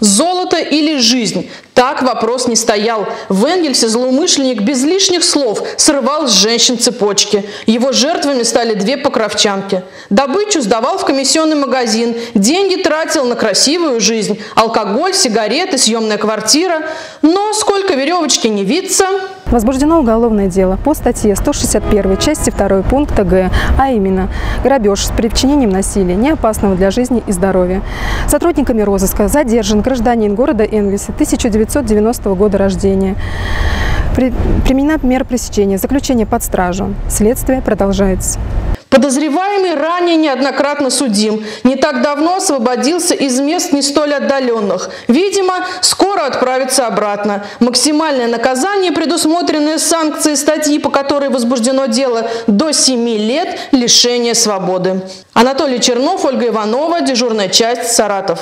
Золото или жизнь? Так вопрос не стоял. В Энгельсе злоумышленник без лишних слов срывал с женщин цепочки. Его жертвами стали две покровчанки. Добычу сдавал в комиссионный магазин, деньги тратил на красивую жизнь, алкоголь, сигареты, съемная квартира. Но сколько веревочки не виться, Возбуждено уголовное дело по статье 161 части 2 пункта Г, а именно грабеж с причинением насилия, не опасного для жизни и здоровья. Сотрудниками розыска задержан гражданин города Энгельса 1990 года рождения. При- Применена мера пресечения, заключение под стражу. Следствие продолжается. Подозреваемый ранее неоднократно судим. Не так давно освободился из мест не столь отдаленных. Видимо, скоро отправится обратно. Максимальное наказание, предусмотренное санкцией статьи, по которой возбуждено дело, до 7 лет лишения свободы. Анатолий Чернов, Ольга Иванова, дежурная часть, Саратов.